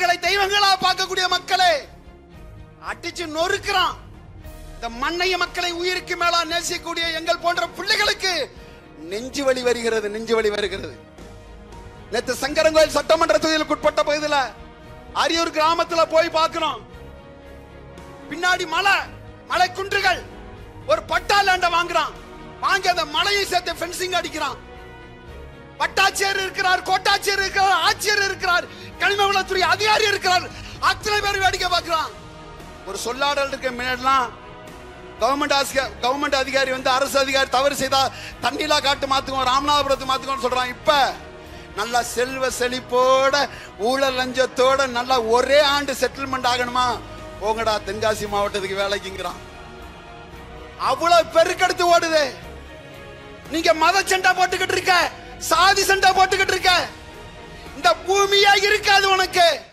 அவர்களை தெய்வங்களா பார்க்கக்கூடிய மக்களே அடிச்சு நொறுக்கிறான். இந்த மண்ணைய மக்களை உயிருக்கு மேலா நேசிக்கக்கூடிய எங்கள் போன்ற பிள்ளைகளுக்கு நெஞ்சு வலி வருகிறது நெஞ்சு வலி வருகிறது. நேத்து சங்கரங்கோயில் சட்டமன்ற தொகுதிகளுக்கு உட்பட்ட பகுதியில் அரியூர் கிராமத்துல போய் பார்க்கிறோம். பின்னாடி மலை மலை குன்றுகள். ஒரு பட்டா லேண்ட வாங்குறான். வாங்கி அந்த மலையை சேர்த்து ஃபென்சிங் அடிக்கிறான். பட்டாட்சியர் இருக்கிறார் கோட்டாட்சியர் இருக்கிறார் ஆட்சியர் இருக்கிறார். கனிம வளத்துறை அதிகாரி இருக்கிறார். அத்தனை பேர் வேடிக்கை பார்க்கிறான். ஒரு சொல்லாடல் இருக்க முன்னாடிலாம் கவர்மெண்ட் ஆசிரியர் கவர்மெண்ட் அதிகாரி வந்து அரசு அதிகாரி தவறு செய்தா தண்ணிலா காட்டு மாத்துக்கோ ராமநாதபுரத்து மாத்துக்குவோம்னு சொல்றான். இப்ப நல்லா செல்வ செழிப்போட ஊழல் லஞ்சத்தோட நல்லா ஒரே ஆண்டு செட்டில்மெண்ட் ஆகணுமா? போங்கடா தென்காசி மாவட்டத்துக்கு வேலைக்குங்கிறான். அவ்வளவு பெருக்கெடுத்து ஓடுது. நீங்க மத சண்டை போட்டுக்கிட்டு இருக்க சாதி சண்டை போட்டுக்கிட்டு இருக்க. பூமியா இருக்காது உனக்கு.